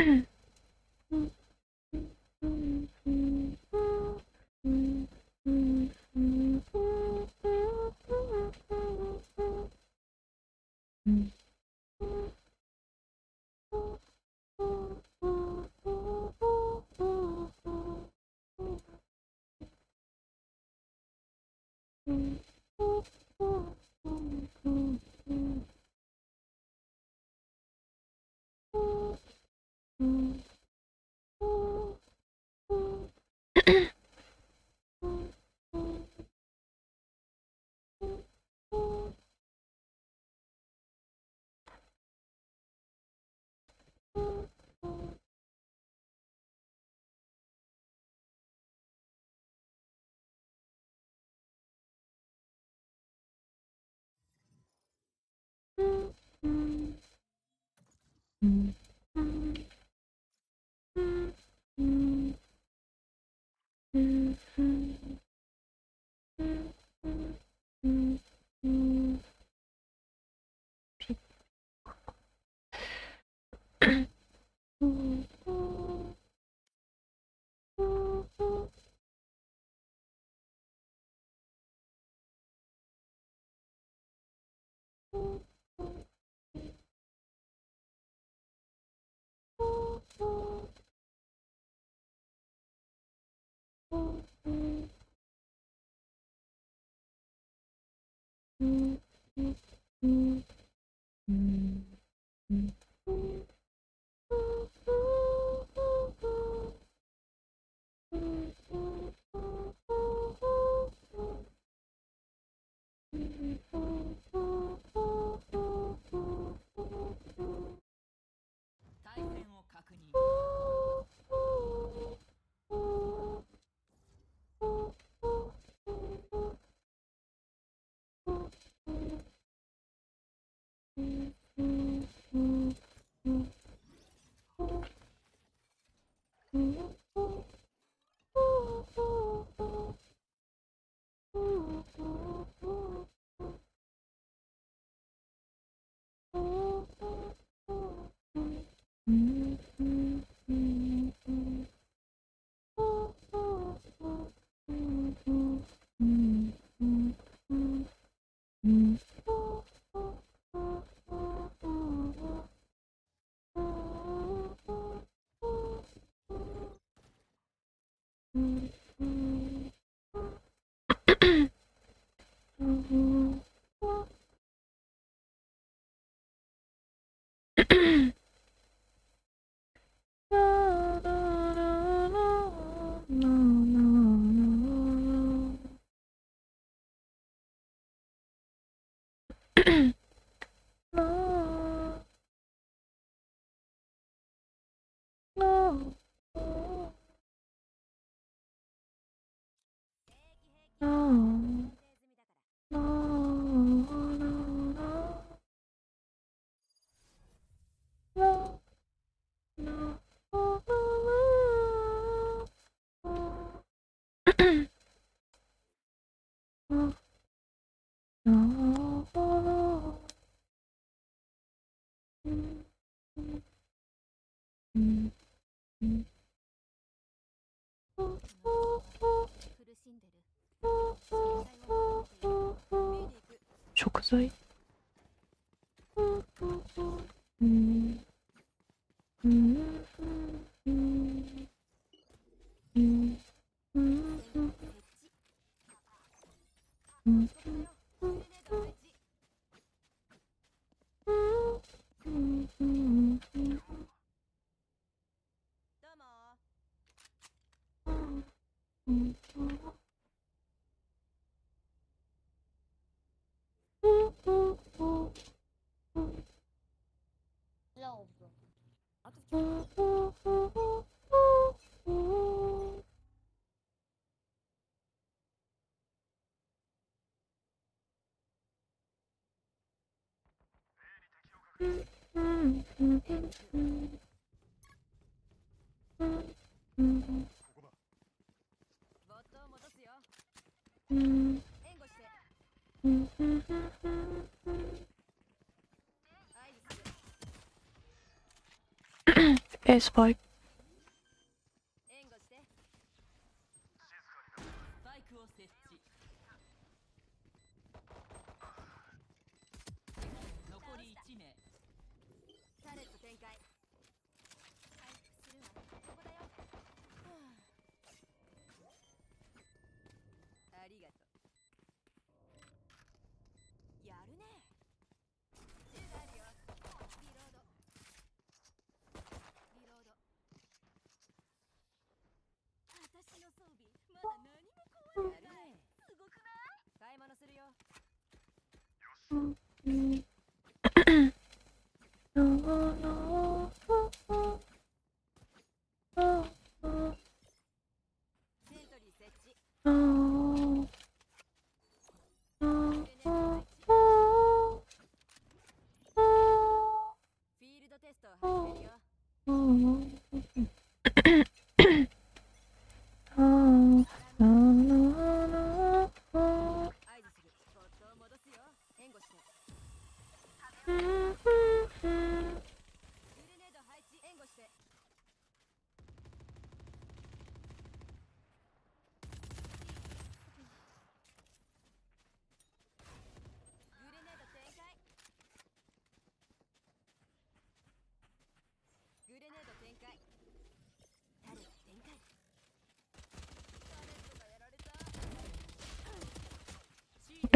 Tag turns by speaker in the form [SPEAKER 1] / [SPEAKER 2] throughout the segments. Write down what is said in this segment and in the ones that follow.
[SPEAKER 1] Mm-hmm. Mm-hmm. Mm-hmm. はい。
[SPEAKER 2] Okay, Spike. 展開フィールドテストを始めるよ。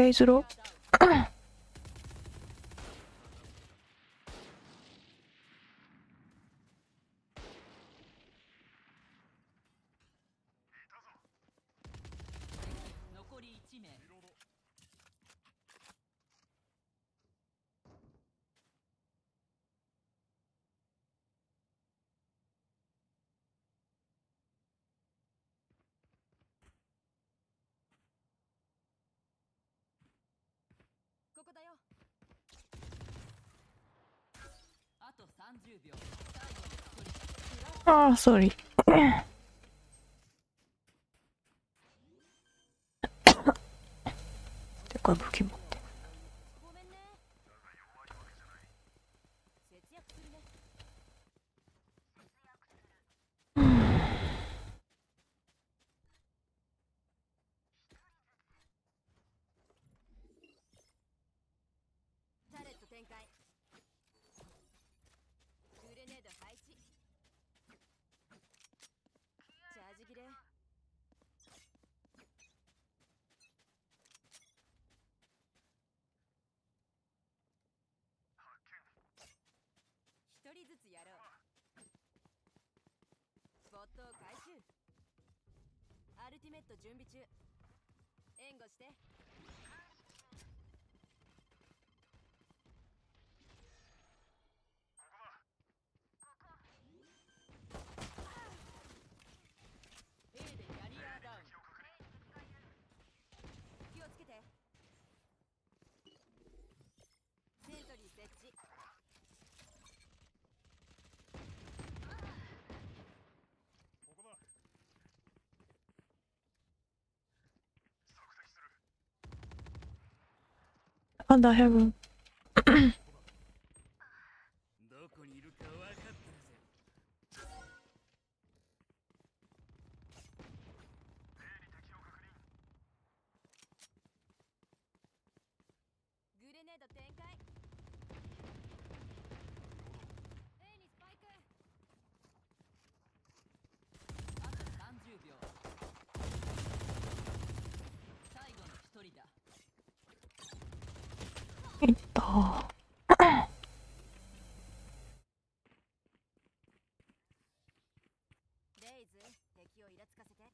[SPEAKER 3] 페이지로 Oh, sorry. 잠깐, 그렇게 人
[SPEAKER 2] ずつやろう。スポットを回収。アルティメット準備中。援護して。 아, 나 해본.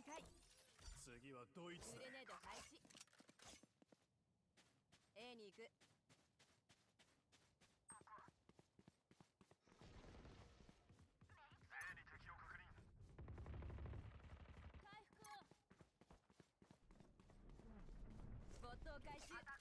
[SPEAKER 2] 展開
[SPEAKER 3] 次はドイツ
[SPEAKER 2] グレネード開始。A に行く。
[SPEAKER 4] 回復を。スポ
[SPEAKER 1] ットを回収。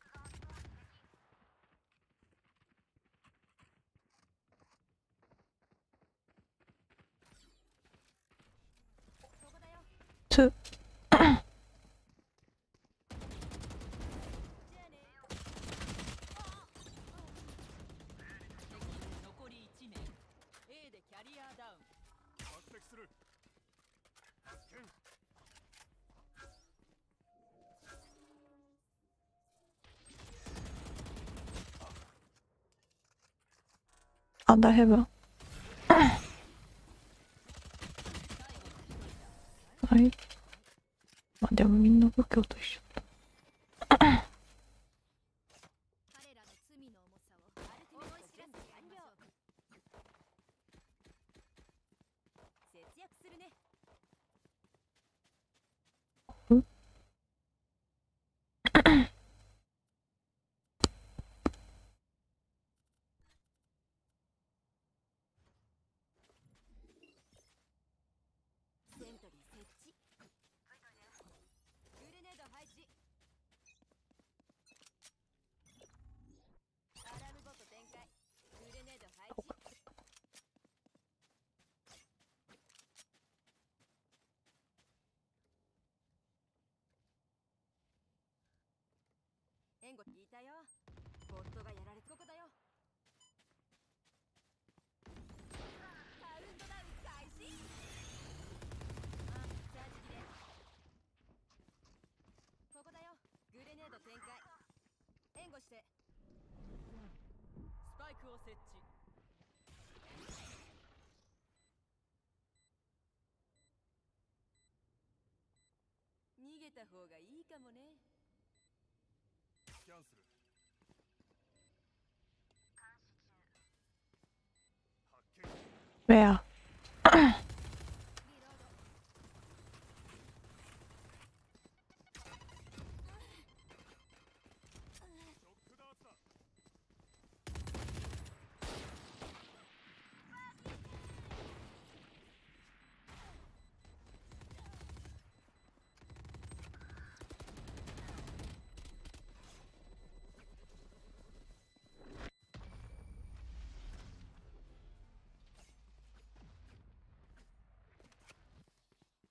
[SPEAKER 1] Ada heaven. はい。まあでもみんな仏教と
[SPEAKER 2] 一緒。を設置。逃げた方がいいかもね。
[SPEAKER 4] キャン
[SPEAKER 2] 監視中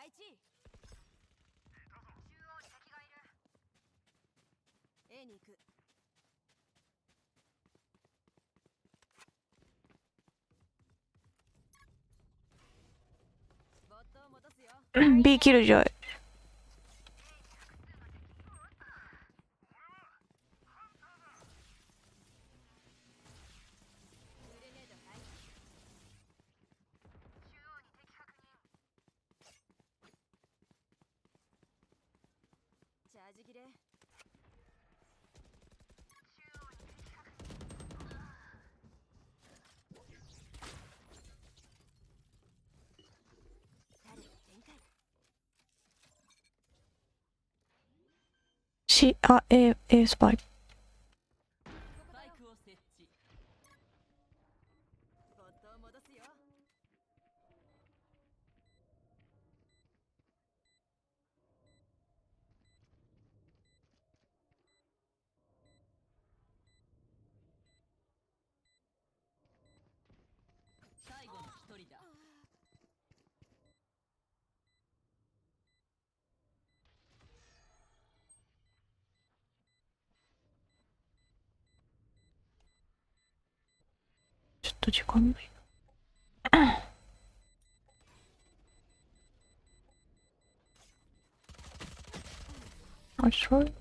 [SPEAKER 2] 配置いた中央に敵がいる。A に行く。ビ
[SPEAKER 1] ーキルジョイ
[SPEAKER 2] og øh, øh, Spotify. tutto con me. Not sure.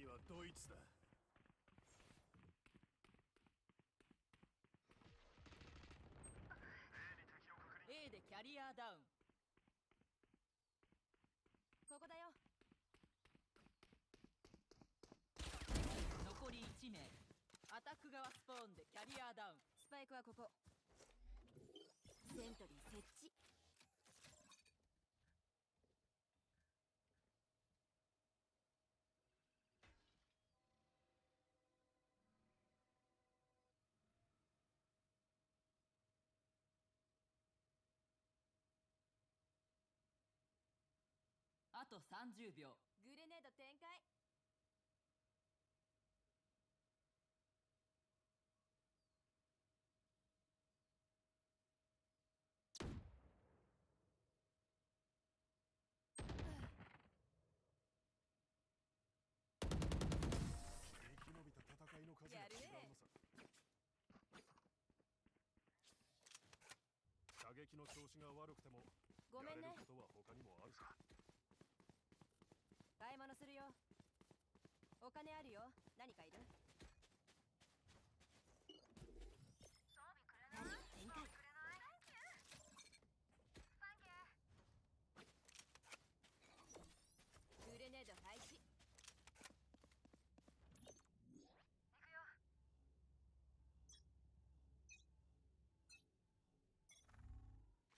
[SPEAKER 4] 次はドイツだ。
[SPEAKER 3] A でキャリアダウン。
[SPEAKER 2] ここだよ。
[SPEAKER 3] 残り1名。アタック側スポーンでキャリアダウン。
[SPEAKER 2] スパイクはここ。セントリー設置
[SPEAKER 3] あと30秒。
[SPEAKER 2] グレネード展開。
[SPEAKER 4] 生き延びた戦いの数が違うのさ。射撃の調子が悪くても
[SPEAKER 2] ごめんね。
[SPEAKER 4] やれることは他にもあるさ
[SPEAKER 2] するよ。お金あるよ。何かいる何か展開グレネード配置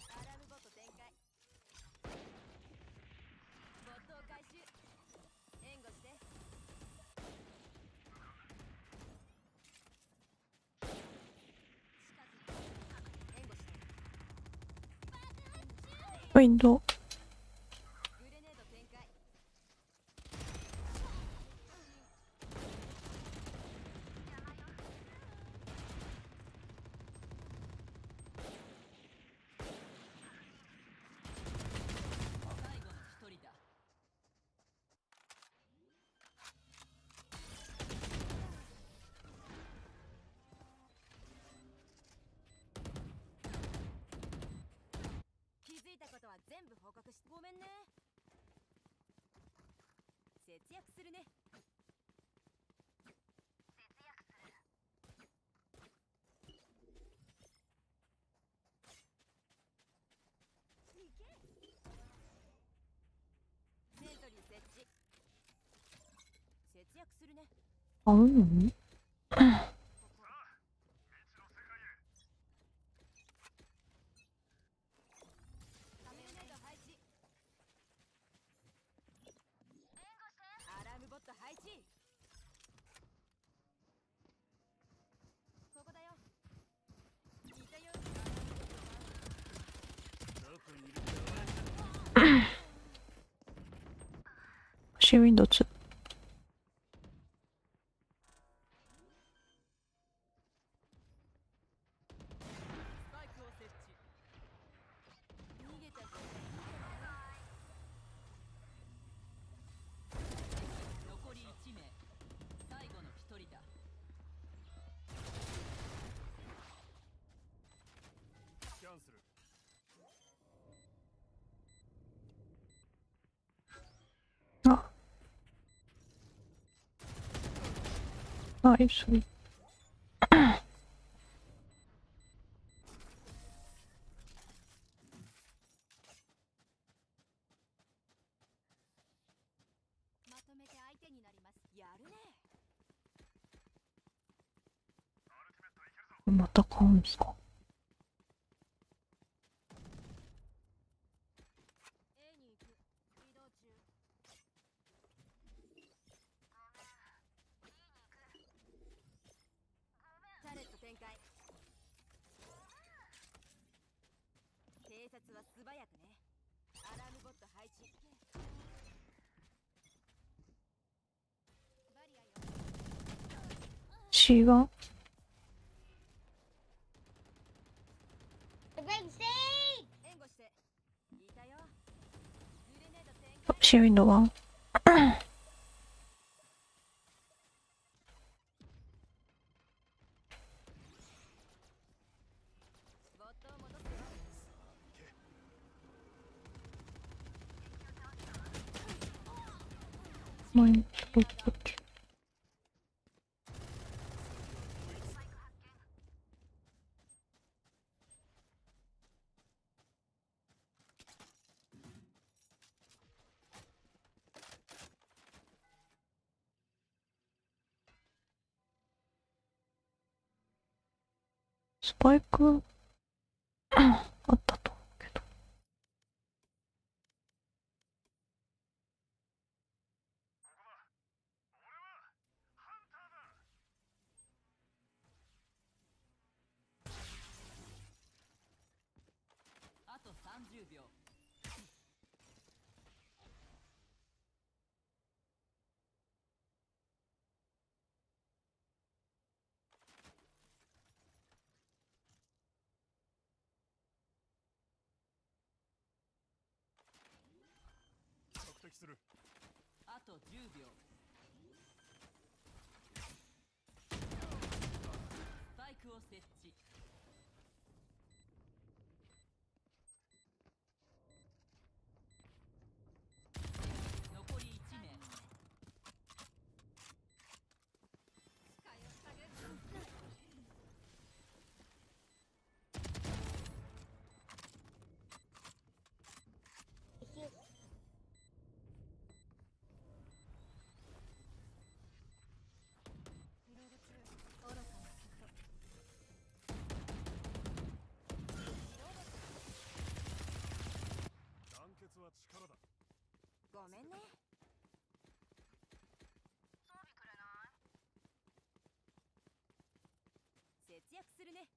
[SPEAKER 2] アラームボット展開ボットを回収援護して援護して
[SPEAKER 1] ウィンドウ。
[SPEAKER 2] グレネード展開
[SPEAKER 3] 最後の1人だ
[SPEAKER 2] 気づいたことは全部報告しごめんね節約するねセントリー設置節約するね
[SPEAKER 1] あうん
[SPEAKER 2] カメルネード配置アラームボット配置ここだよ聞いたよ
[SPEAKER 4] どこにいるか
[SPEAKER 1] シーウィンドウ2。ナイス。
[SPEAKER 2] まとめて相手になりますやるね
[SPEAKER 1] また買うんすか？cibo. Oh,
[SPEAKER 2] she in the. Boy Group す
[SPEAKER 4] る。
[SPEAKER 3] あと10秒。
[SPEAKER 2] 躍するね。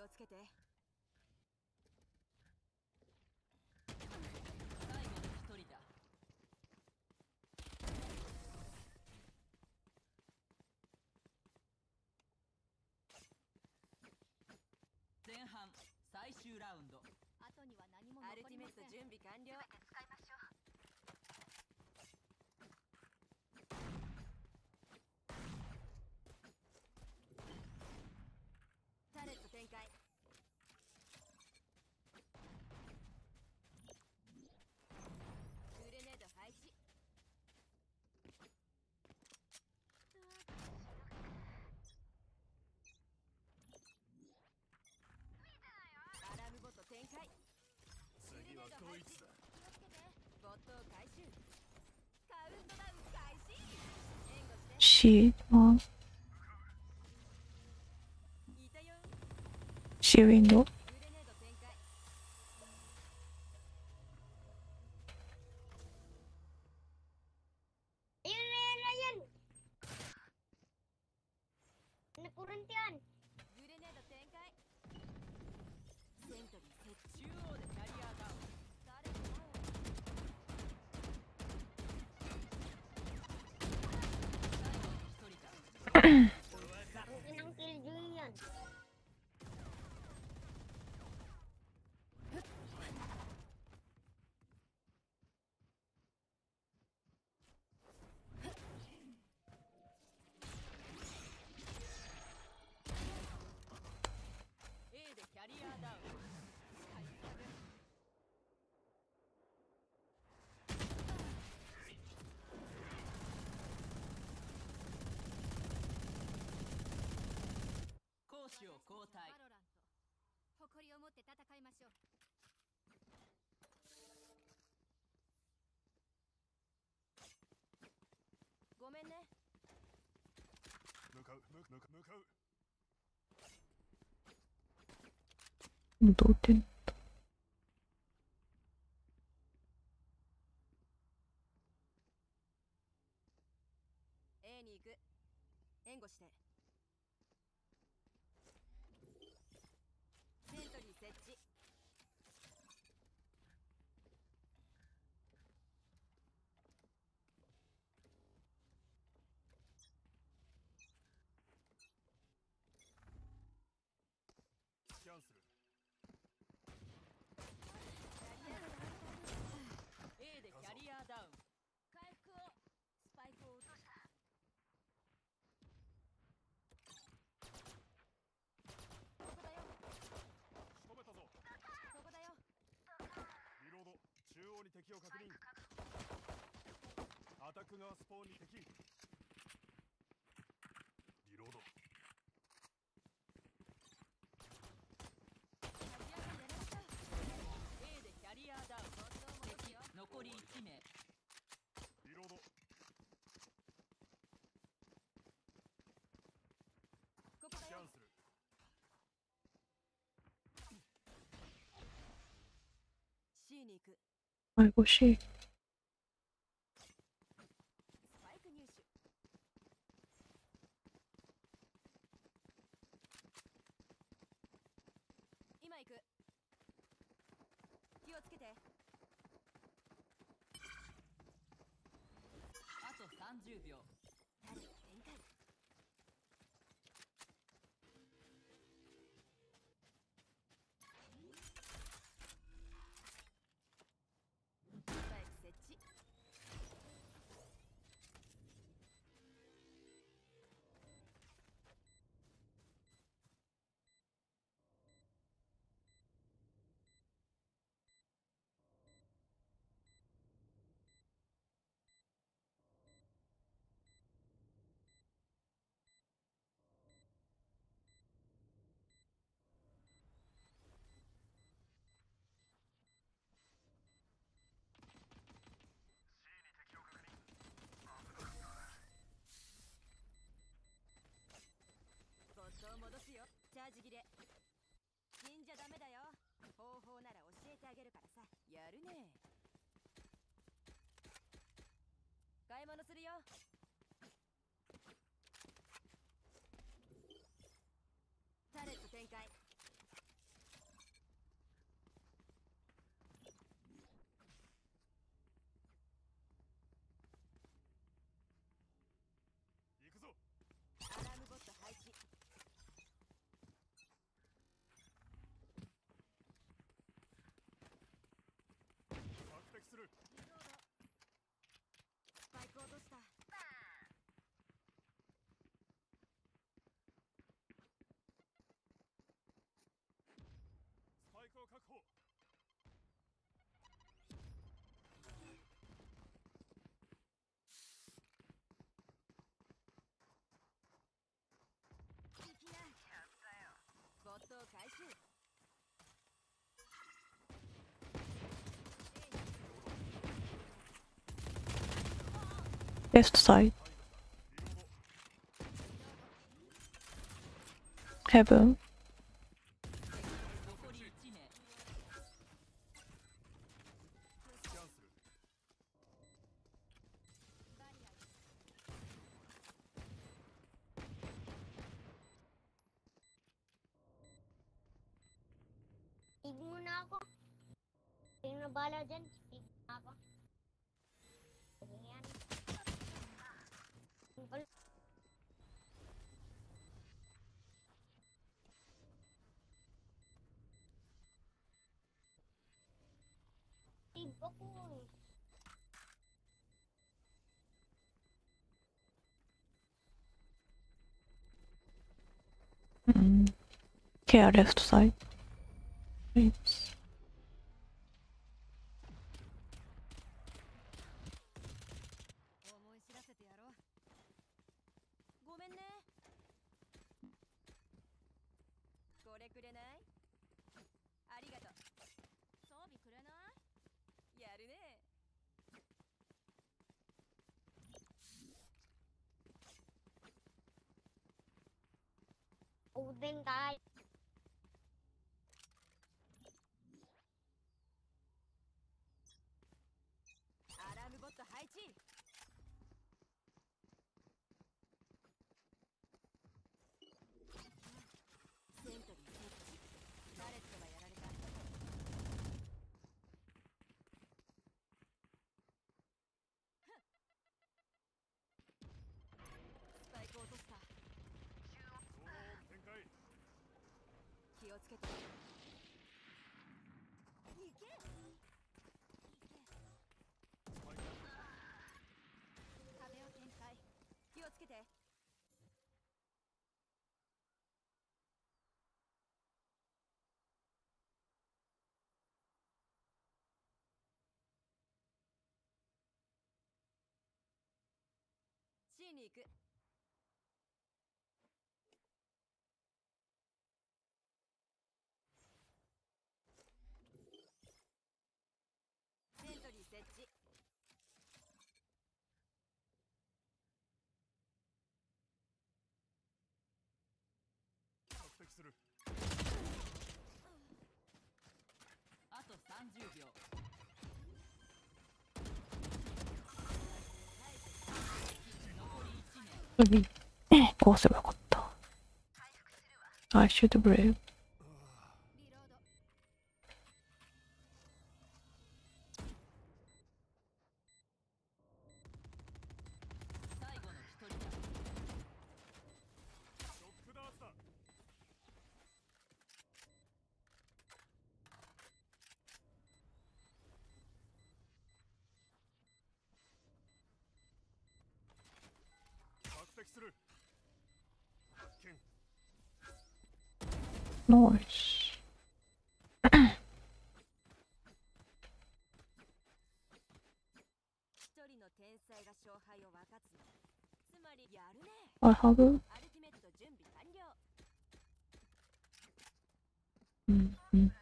[SPEAKER 2] をつけて。
[SPEAKER 3] 最後の一人だ。前半最終ラウンド。
[SPEAKER 2] 後には何もアルティメス準備完了。
[SPEAKER 1] she well she window
[SPEAKER 2] Дутин. に
[SPEAKER 4] 敵を確認。アタック側スポーンに敵。
[SPEAKER 2] 前越し。今行く。気をつけて。
[SPEAKER 3] あと30秒。
[SPEAKER 2] ね買い物するよ。
[SPEAKER 5] left side. Have a. Mm. Okay, left side. に
[SPEAKER 2] 行く。セントリー設置。
[SPEAKER 3] あと30秒。
[SPEAKER 1] こうすればよかった。I should brave.
[SPEAKER 3] の
[SPEAKER 2] 天才が勝敗を分かつつまりやるね。アルティメット準備完了。
[SPEAKER 1] うんうん。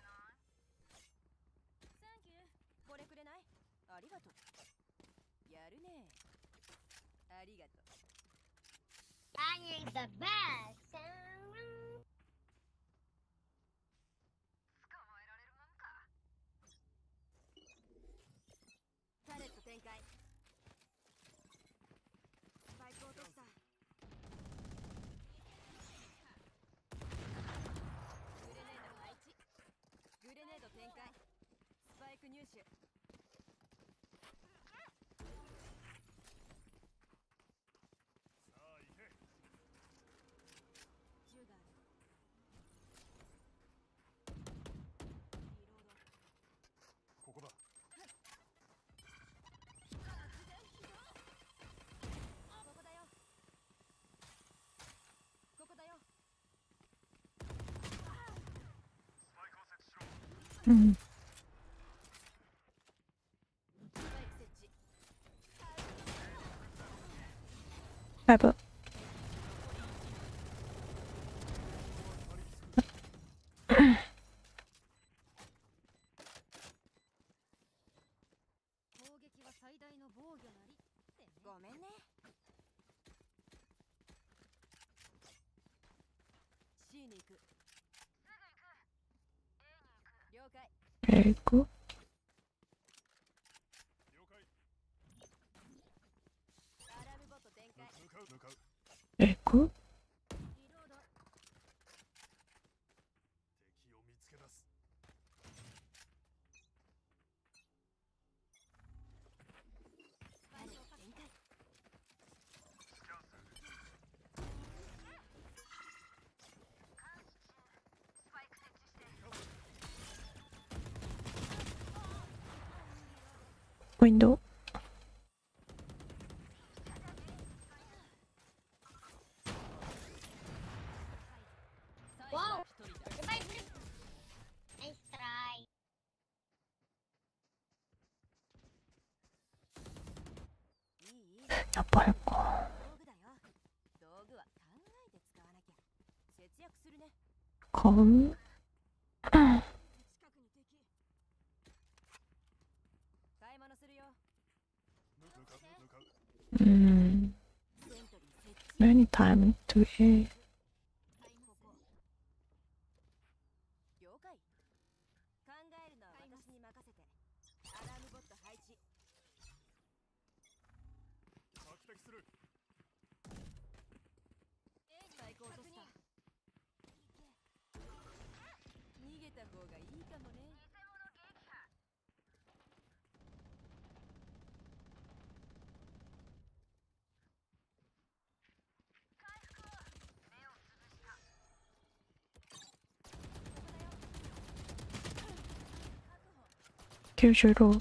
[SPEAKER 2] サンキュー。これくれない？ありがとう。やるね。ありがとう。
[SPEAKER 5] I the best
[SPEAKER 2] く入手。
[SPEAKER 4] あ行け。
[SPEAKER 2] 銃がある。
[SPEAKER 4] ここだ。
[SPEAKER 2] ここだよ。
[SPEAKER 1] うん。
[SPEAKER 4] 来吧。英
[SPEAKER 2] 語ポイ
[SPEAKER 4] ン
[SPEAKER 5] ト。
[SPEAKER 6] やっぱ。
[SPEAKER 2] 道具は考えて使わなきゃ。節約するね。
[SPEAKER 6] many times to a
[SPEAKER 2] future role.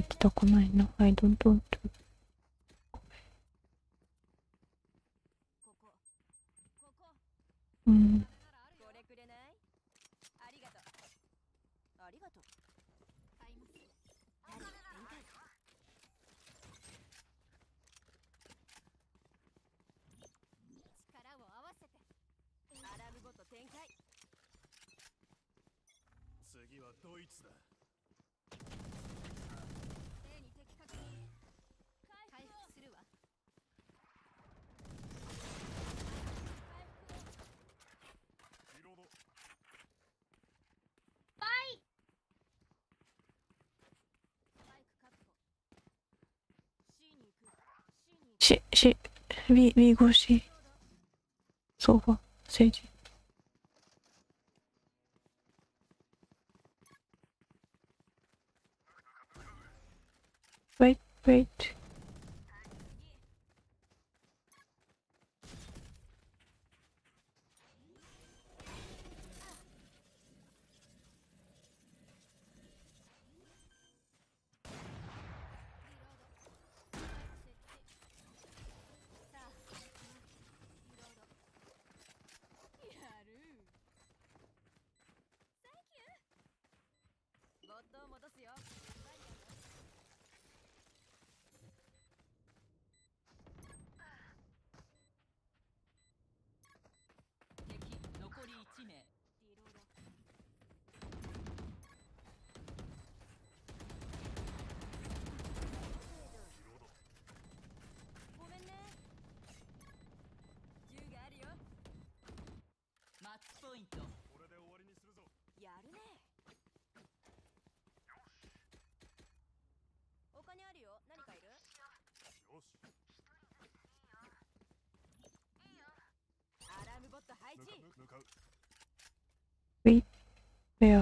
[SPEAKER 2] 行き
[SPEAKER 6] たくないな。I don't want to B, B 越しソファ
[SPEAKER 2] セー
[SPEAKER 4] ジウェイ
[SPEAKER 2] ウェイウィッペ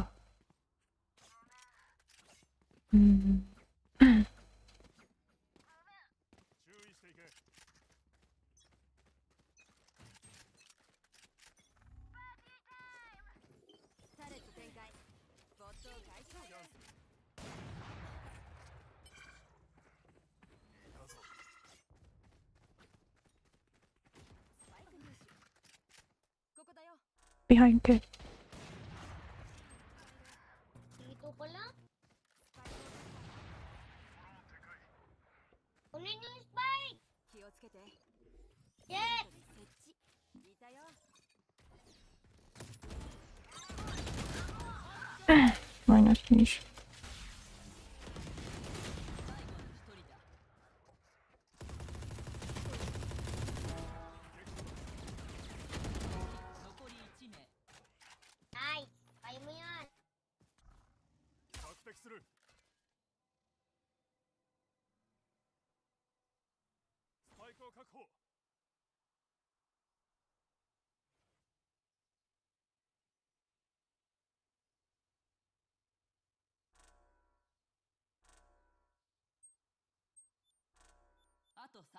[SPEAKER 6] behind
[SPEAKER 3] it.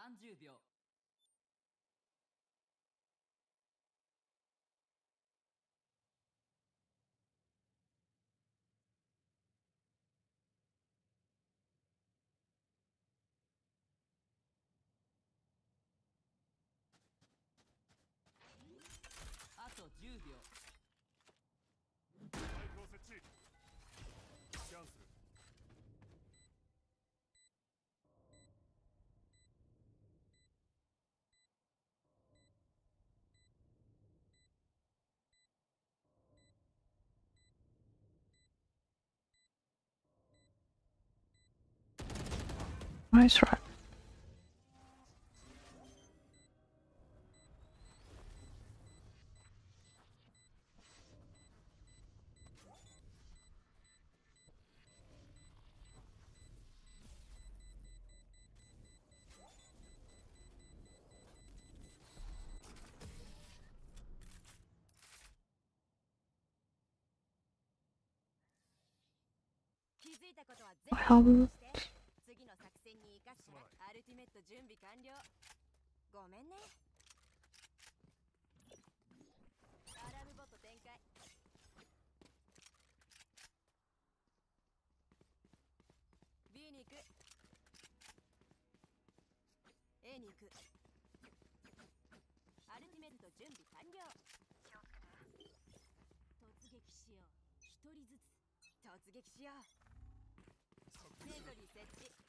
[SPEAKER 3] 30秒あと10秒
[SPEAKER 4] Oh,
[SPEAKER 1] nice
[SPEAKER 2] right.
[SPEAKER 1] I have
[SPEAKER 2] ト準備完了。ごめんね。アラームボット展開。ビーに行く。A に行く。アルティメット準備完了。突撃しよう。一人ずつ。突撃しよう。セントリー
[SPEAKER 4] 設置。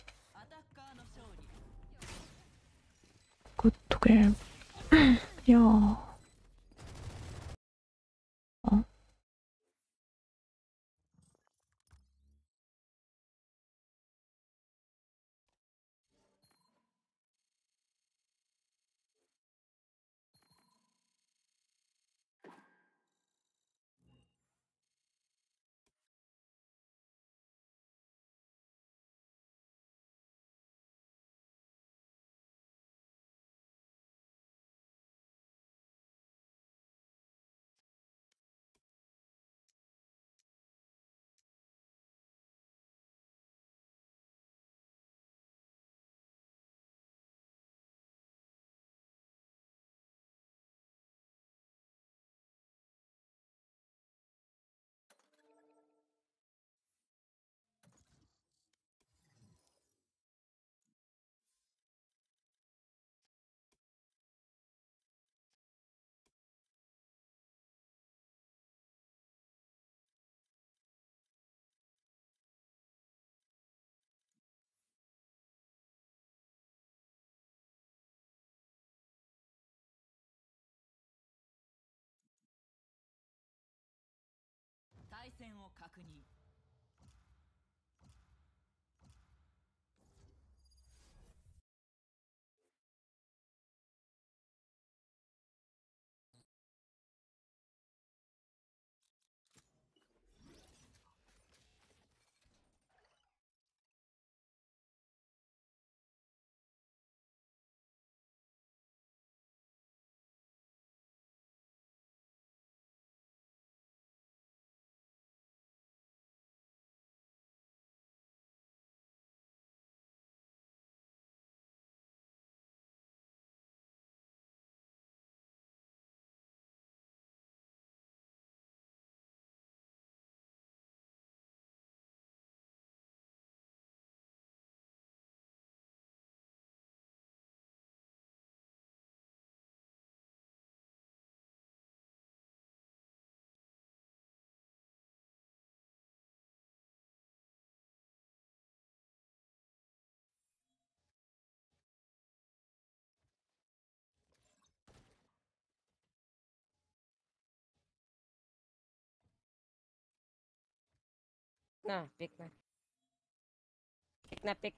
[SPEAKER 1] 네.
[SPEAKER 3] 야. 線を確認。
[SPEAKER 7] nah pick na
[SPEAKER 8] pick na pick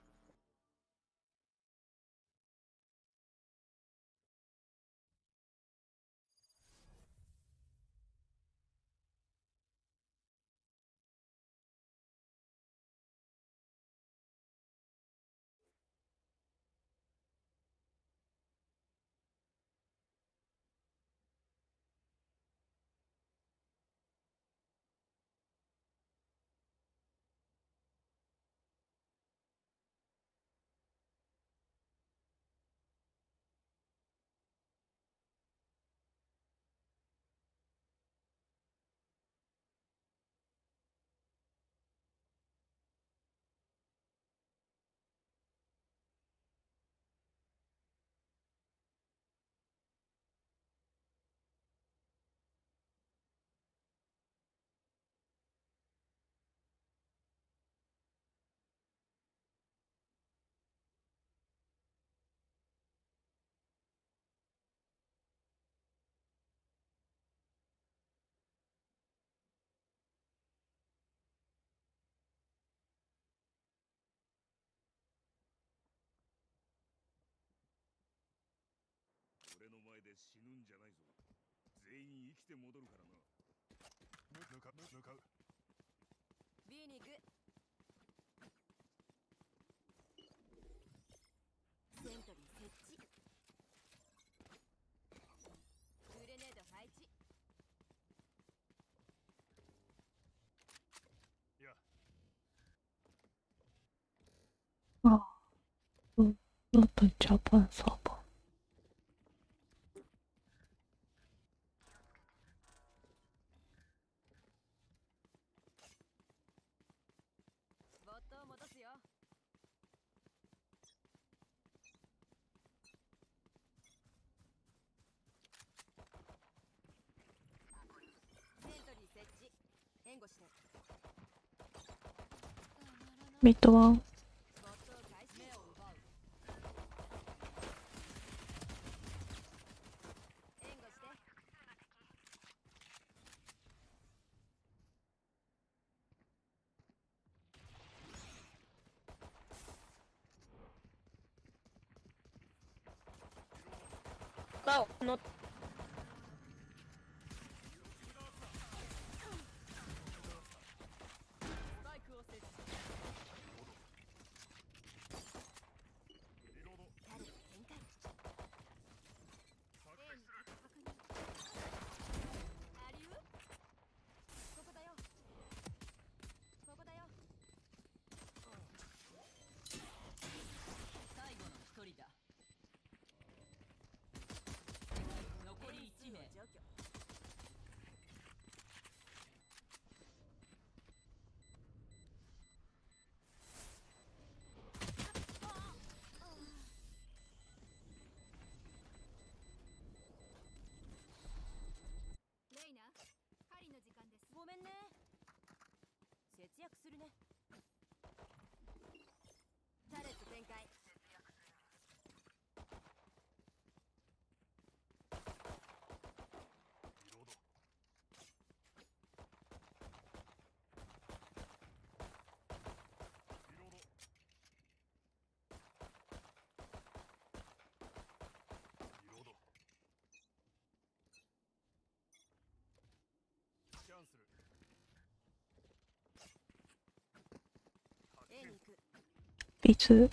[SPEAKER 8] で死ぬんじゃないぞ。全員生きて戻るからな。向かう向かう。
[SPEAKER 4] B に行くセントリー設置。グレネード配置。
[SPEAKER 2] ああ、うん、うんとジャパンサーバー。ミッドワン。
[SPEAKER 4] 躍するね。タレット展開。
[SPEAKER 8] 筆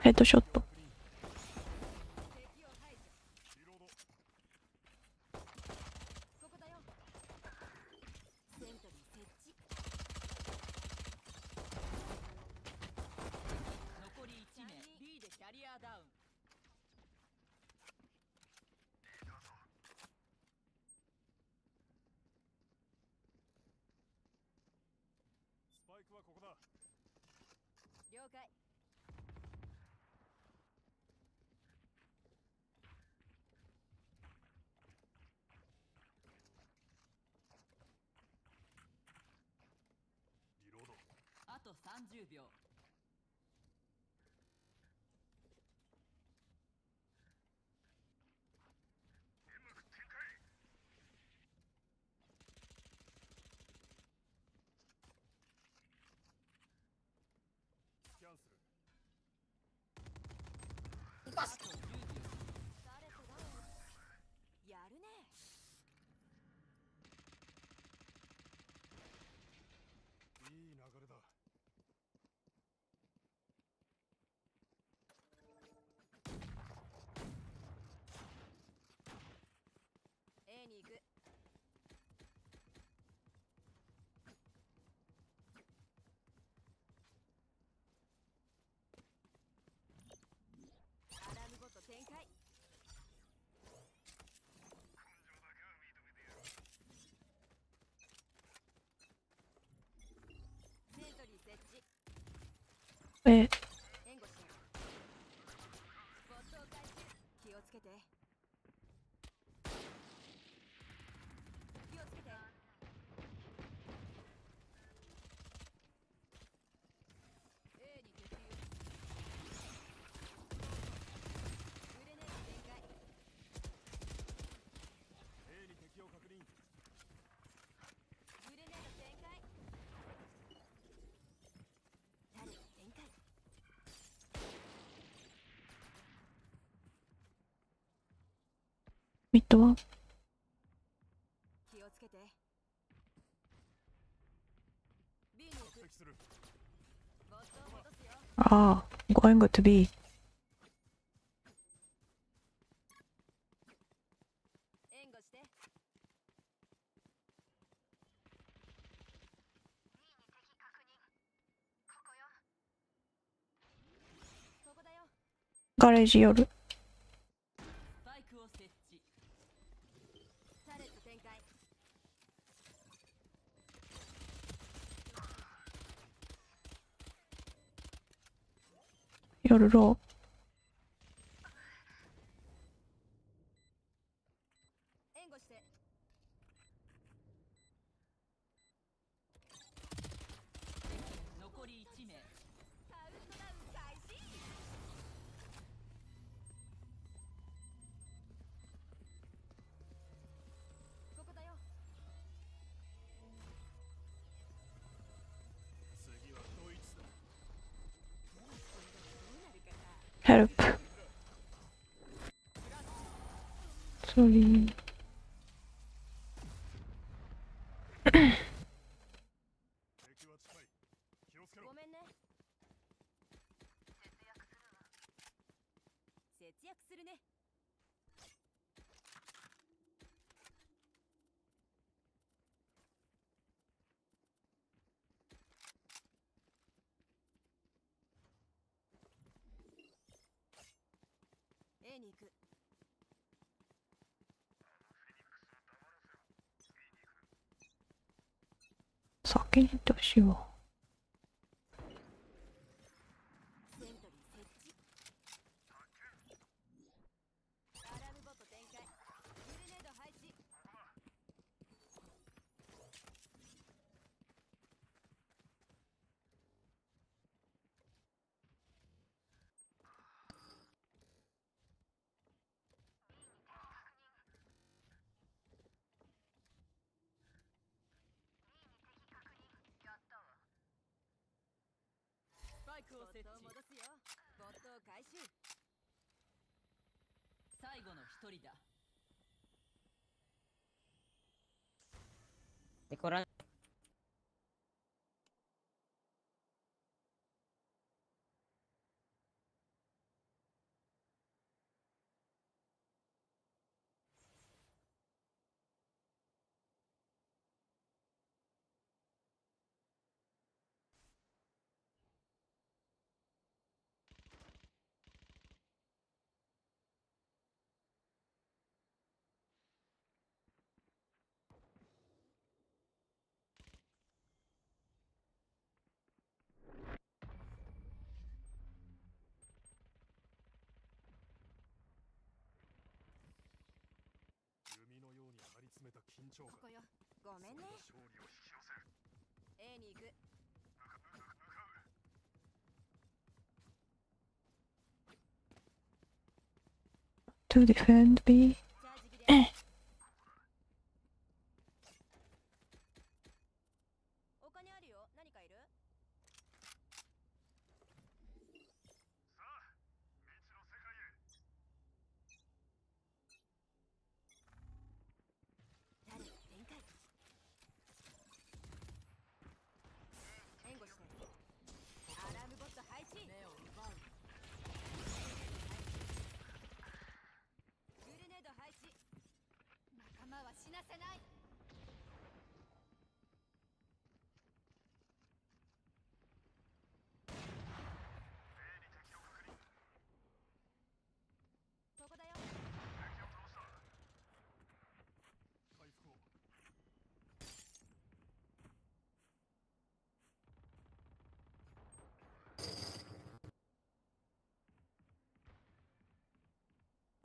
[SPEAKER 2] ヘッドショット。
[SPEAKER 3] 30秒
[SPEAKER 4] キャンセル。
[SPEAKER 2] Wait.
[SPEAKER 1] ミッドは
[SPEAKER 2] 気をつけて。B に行くあ
[SPEAKER 1] あ going to
[SPEAKER 2] B
[SPEAKER 1] ガレージ夜。
[SPEAKER 4] いろ
[SPEAKER 2] い。に行く。
[SPEAKER 1] 先にどうし
[SPEAKER 2] よう。クを設置。ット
[SPEAKER 3] を
[SPEAKER 2] 戻すよボットを回収。
[SPEAKER 3] 最後の一人だ。
[SPEAKER 7] でこら
[SPEAKER 4] た緊張
[SPEAKER 2] ここよごめんね。
[SPEAKER 4] 勝利を引き寄せる。
[SPEAKER 2] A に行く
[SPEAKER 1] と defend B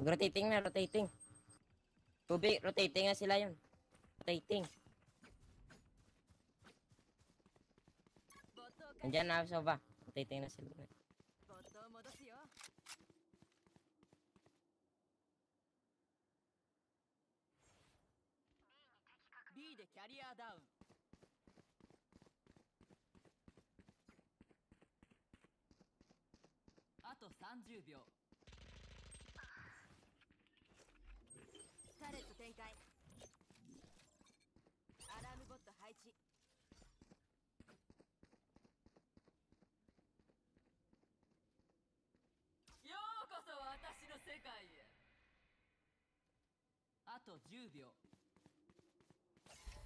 [SPEAKER 7] Rotating na, rotating. Tubig, rotating na sila yun. Rotating. Nandiyan na, Soba. Rotating na sila.
[SPEAKER 3] B でキャリアダウン。あと30秒。世界へ。あと10秒。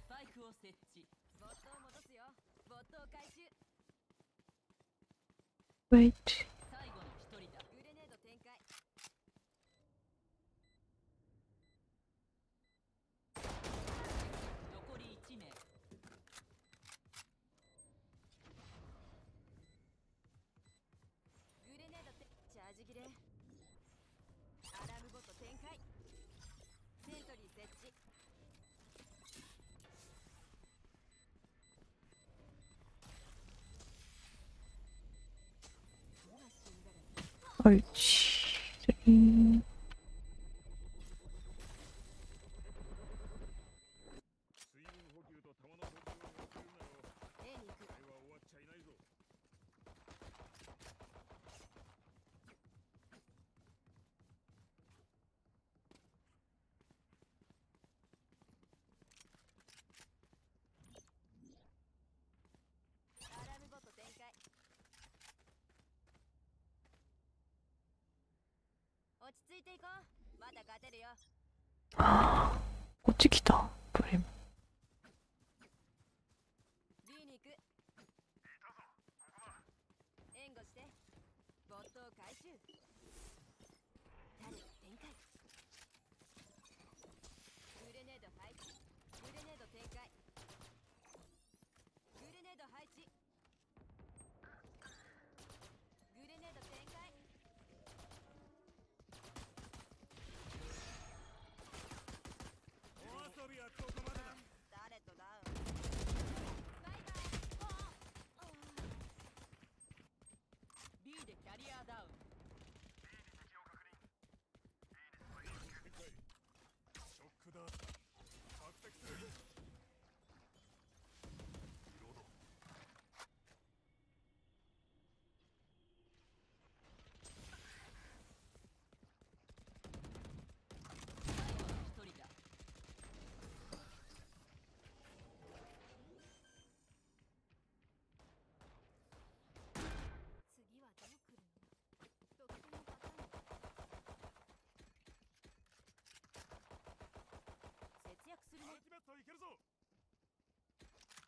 [SPEAKER 3] バイクを設置。
[SPEAKER 2] ボットを戻すよ。ボットを回収。
[SPEAKER 1] Wait.
[SPEAKER 2] 옳지.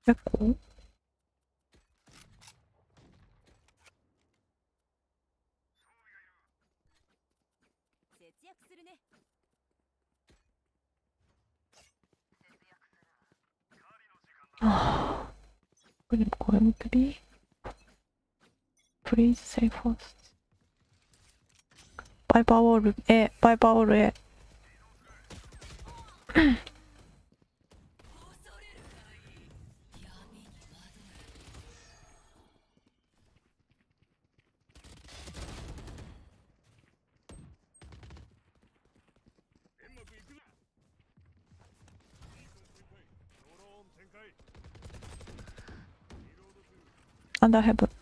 [SPEAKER 1] D'accord. Oh, I'm going to be. Please
[SPEAKER 2] save host. 바이바오르 에 바이바오르 에 Wunderherbe.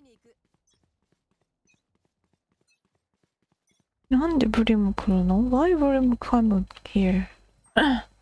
[SPEAKER 2] に行く
[SPEAKER 1] なんでブリム来るの ?Why ブリム come here?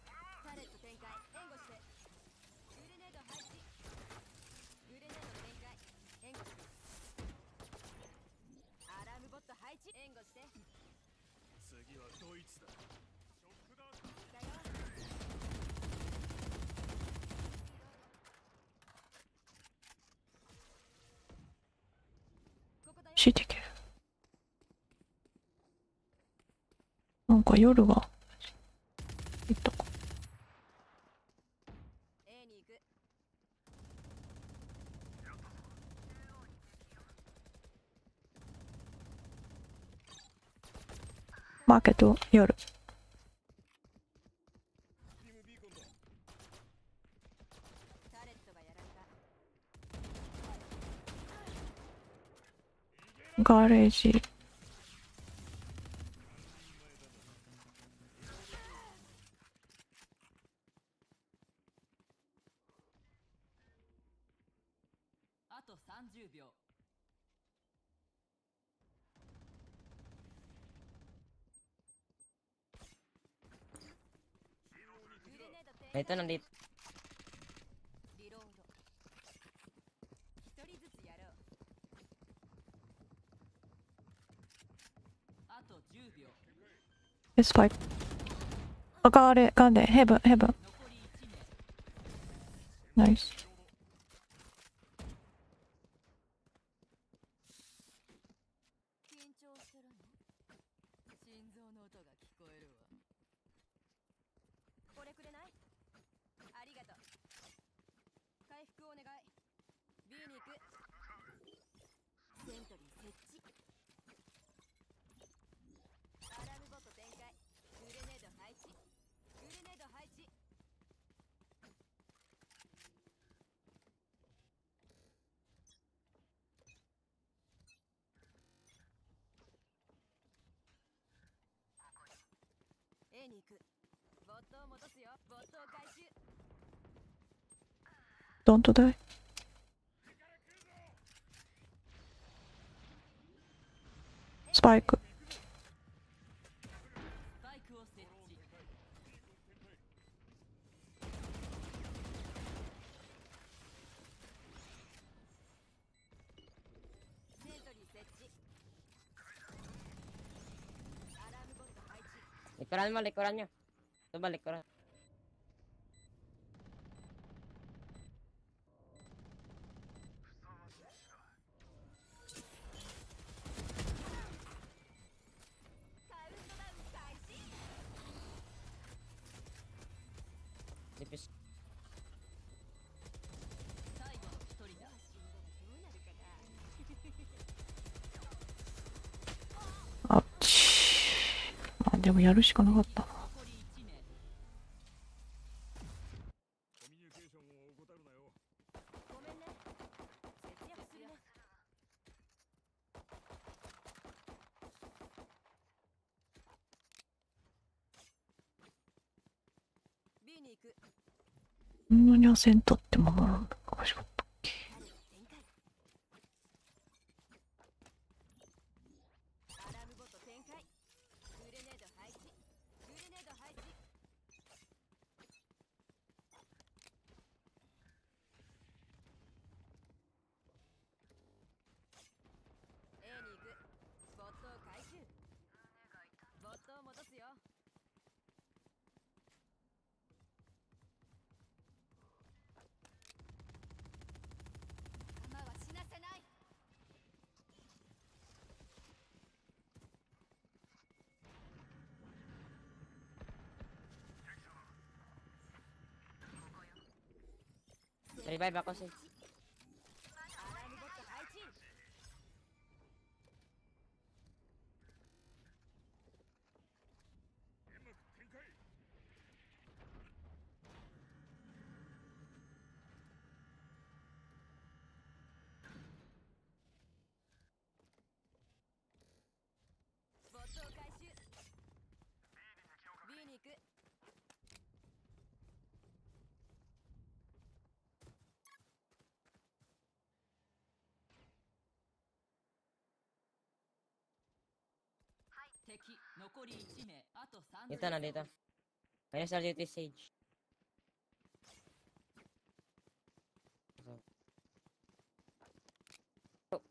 [SPEAKER 1] 夜は行ったか。マーケット夜。ガレージ。
[SPEAKER 7] Ito nandito.
[SPEAKER 1] It's
[SPEAKER 2] fine. I oh, got it, got it. Heaven, heaven. Nice.
[SPEAKER 1] Don't die.
[SPEAKER 2] Spike.
[SPEAKER 7] Likuran mo, likuran nyo. Ito?
[SPEAKER 1] もやるしかなかったな。こんなに焦んとってもならん賢かった。
[SPEAKER 7] revive ako
[SPEAKER 2] sis.
[SPEAKER 3] 敵残り1名あと3
[SPEAKER 7] 出たな出たあ
[SPEAKER 2] やしゃれてステージ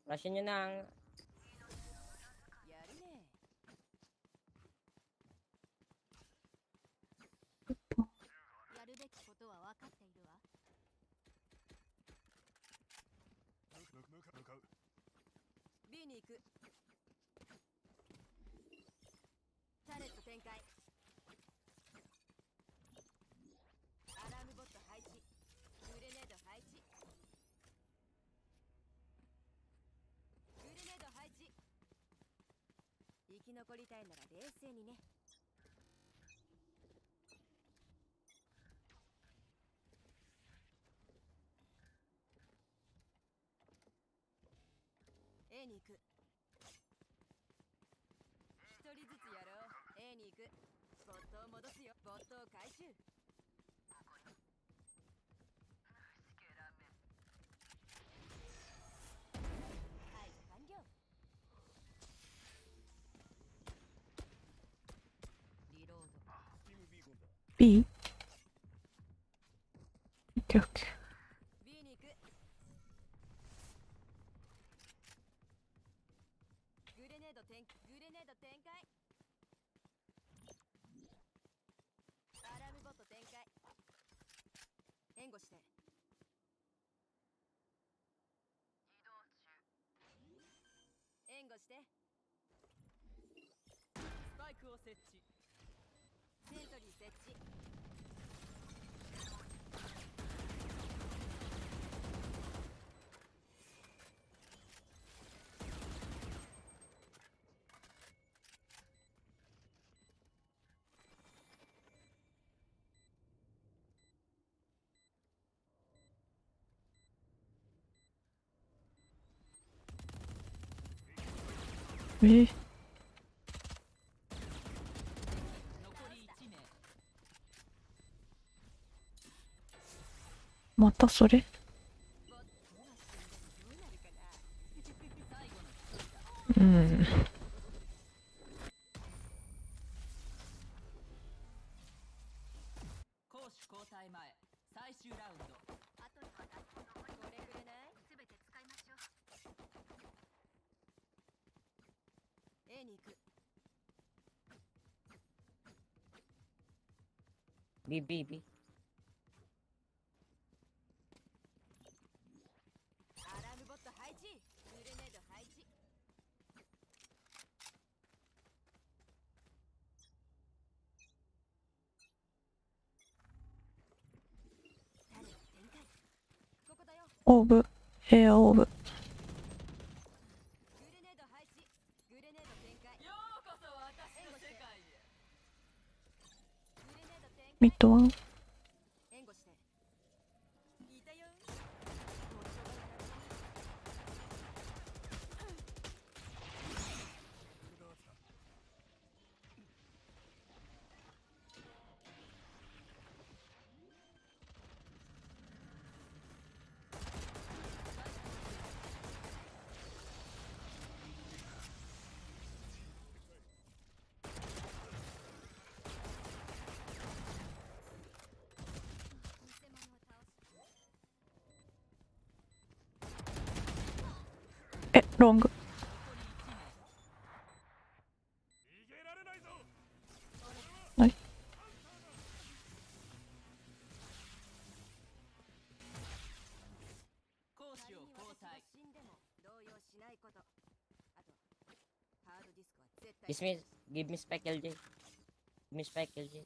[SPEAKER 2] Rush nyo na ang... Yari na eh.
[SPEAKER 4] Yaru beki koto wa wakatte iru wa.
[SPEAKER 2] B に行く。展開。アラームボット配置。グレネード配置。グレネード配置。生き残りたいなら冷静にね。に行く。行く。ボットを戻すよ。ボットを回収
[SPEAKER 1] B?
[SPEAKER 2] Okay. 援護して。
[SPEAKER 3] スパイクを設置。
[SPEAKER 2] セントリー設置。
[SPEAKER 1] えー、またそれ？
[SPEAKER 2] baby. door. ロングはい
[SPEAKER 4] ミスミス、
[SPEAKER 7] give me speckle J. Give me
[SPEAKER 4] speckle J.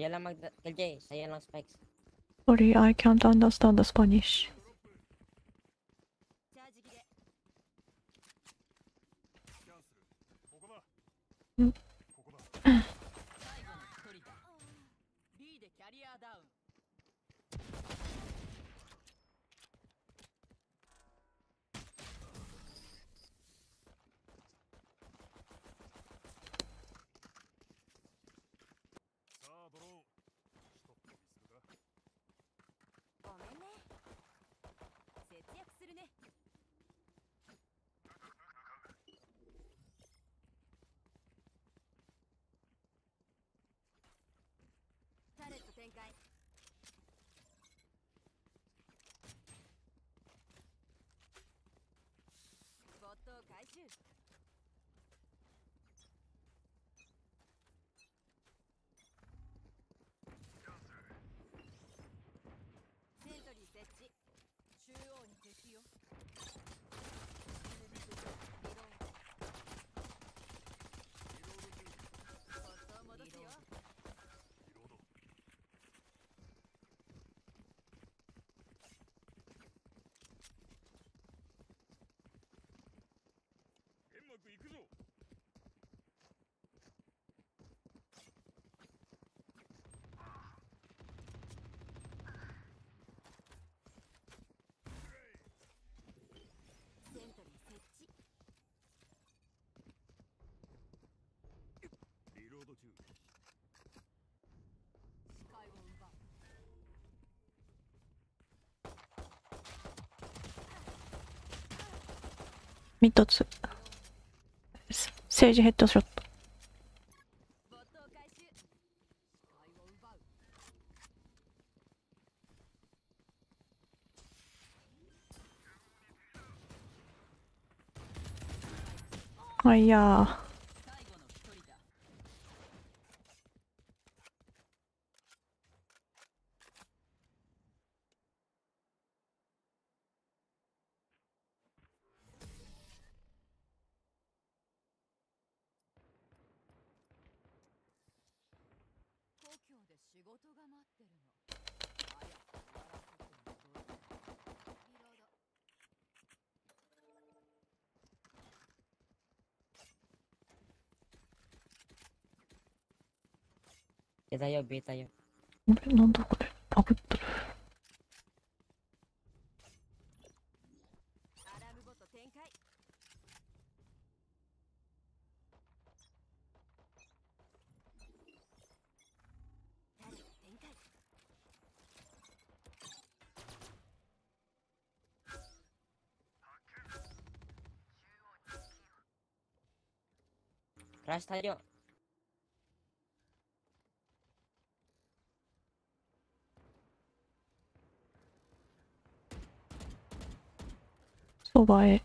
[SPEAKER 7] Kaya lang mag... Lang.
[SPEAKER 2] Sorry, I can't understand the Spanish.
[SPEAKER 8] まくいくぞ。
[SPEAKER 4] セントリー設置。
[SPEAKER 8] リロード中。
[SPEAKER 9] 視界を奪う。
[SPEAKER 2] 未つ。セージヘッドショット。あいや
[SPEAKER 9] だ
[SPEAKER 4] よ、ベー
[SPEAKER 7] タよ。
[SPEAKER 2] あれなんだこれ？パクってる。
[SPEAKER 4] ラッシュ
[SPEAKER 7] 大量
[SPEAKER 2] そばへ。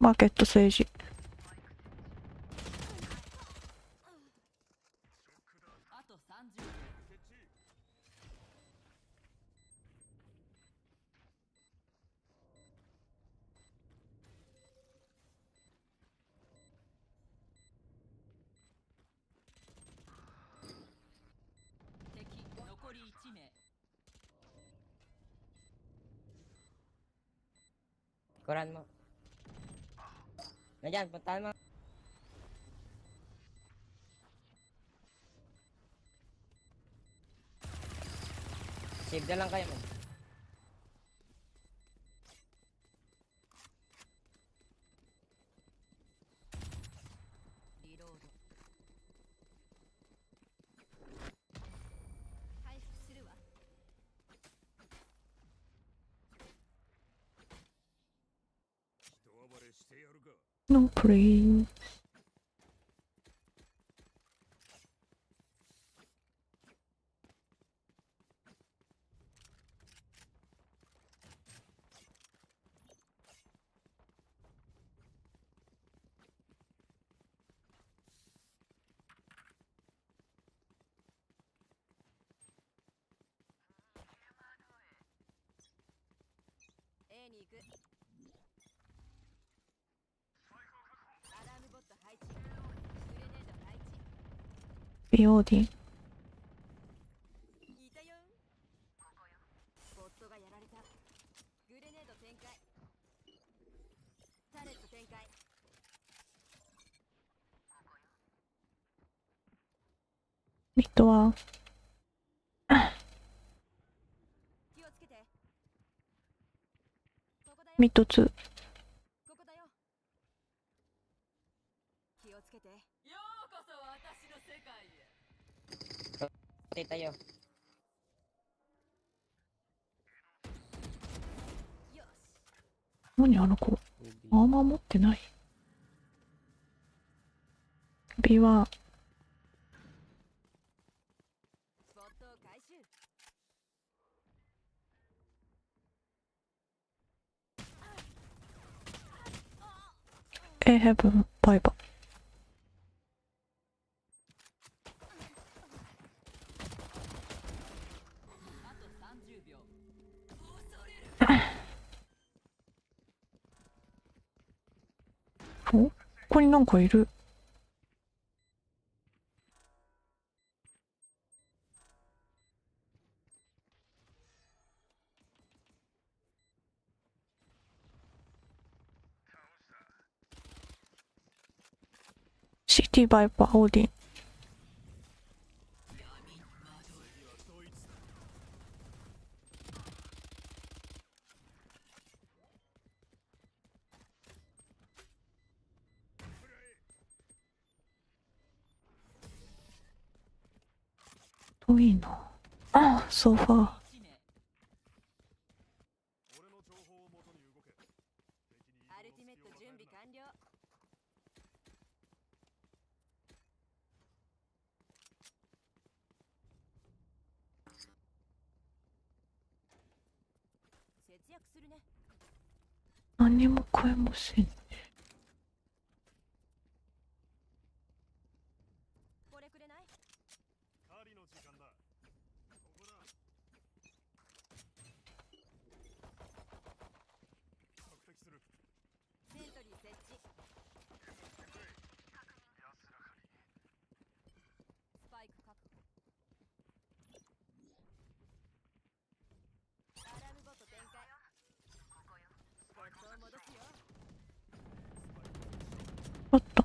[SPEAKER 1] マーケット政治。
[SPEAKER 3] ご覧
[SPEAKER 7] の Na dyan, puntahan mo. Save na lang kayo mo.
[SPEAKER 2] brain
[SPEAKER 1] ビオーディミッドは。ミッド2
[SPEAKER 2] yo.
[SPEAKER 1] 何あの子？アー。マー持ってない。
[SPEAKER 2] B1
[SPEAKER 1] A ヘブンバイバイ。ここになんかいる。シティバイパーオーディン。ごいなあ。ソファー。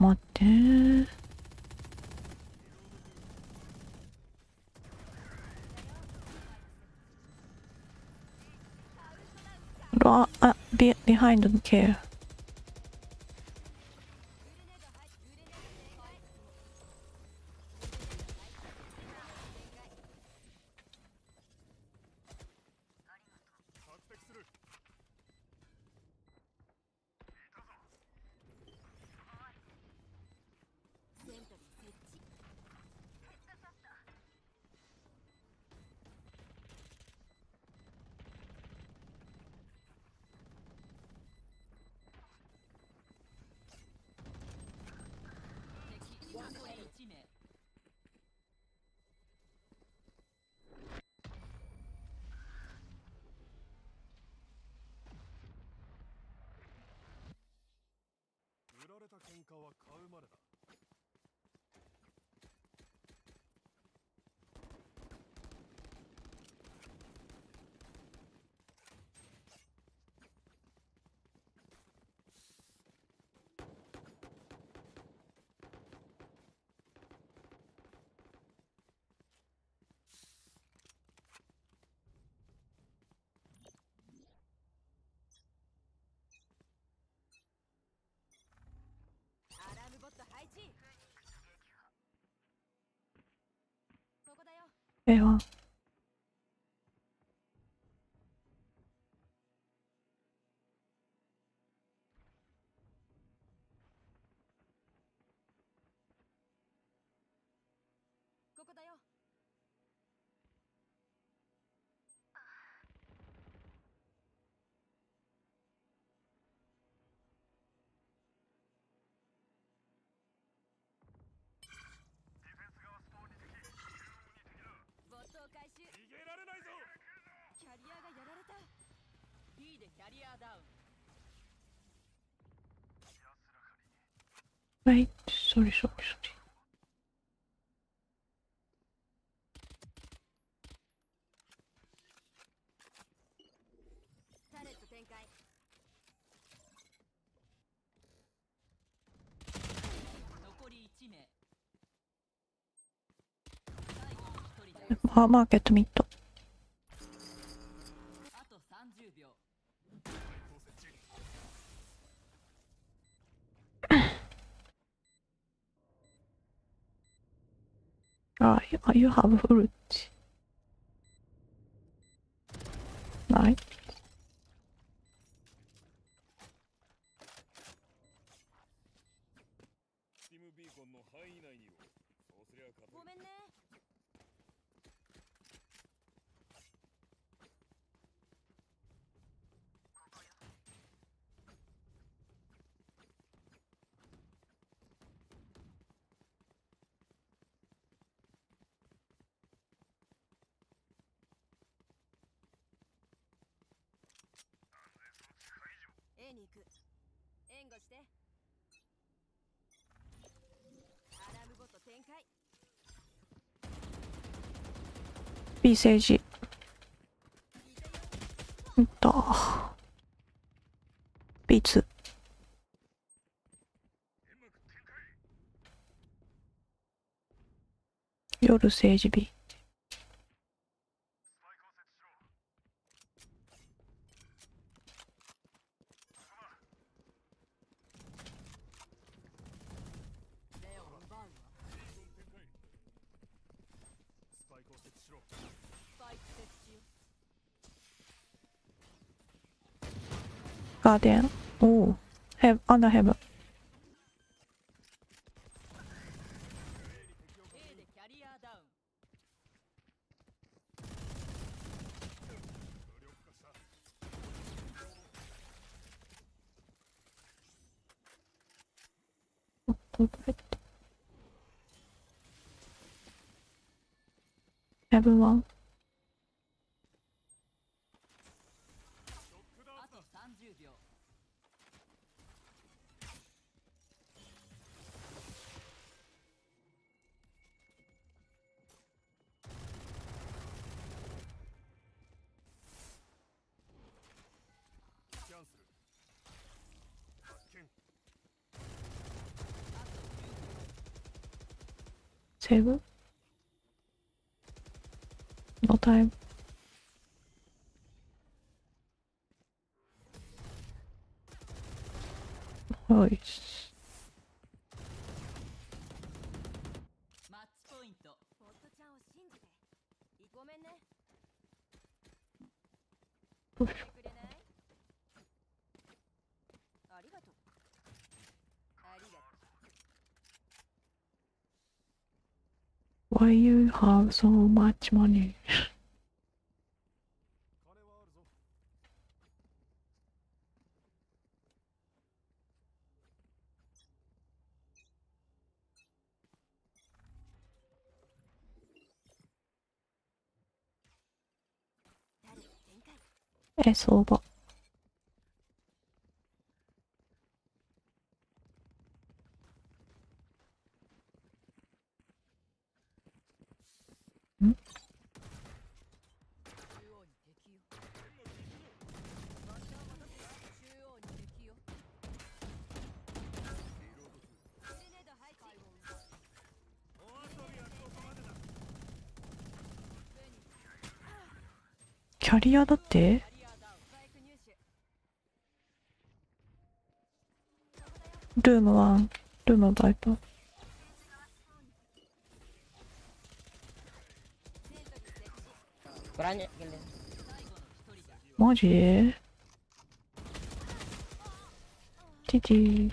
[SPEAKER 1] 止まってあ、ビ、
[SPEAKER 2] ビハインド
[SPEAKER 4] のケ
[SPEAKER 2] ア。pero E
[SPEAKER 1] で
[SPEAKER 2] キャリア
[SPEAKER 3] ダウン
[SPEAKER 1] Wait, sorry, sorry, sorry.
[SPEAKER 3] Market mid.
[SPEAKER 1] Right, you have
[SPEAKER 4] a route. Right. に
[SPEAKER 2] 行く。援護して。アラームボッ展開。
[SPEAKER 1] B 政治。
[SPEAKER 2] う
[SPEAKER 1] んと。B2 夜政治 B
[SPEAKER 4] Guardian. Oh, Hev under heaven.
[SPEAKER 1] Everyone. Save up. No time. why you have so much money? え、相場。リアだって？ルーム1ルームバイパー。マジ？ティティ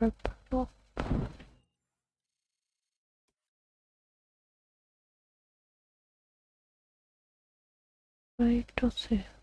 [SPEAKER 1] ラップロップライトセーフ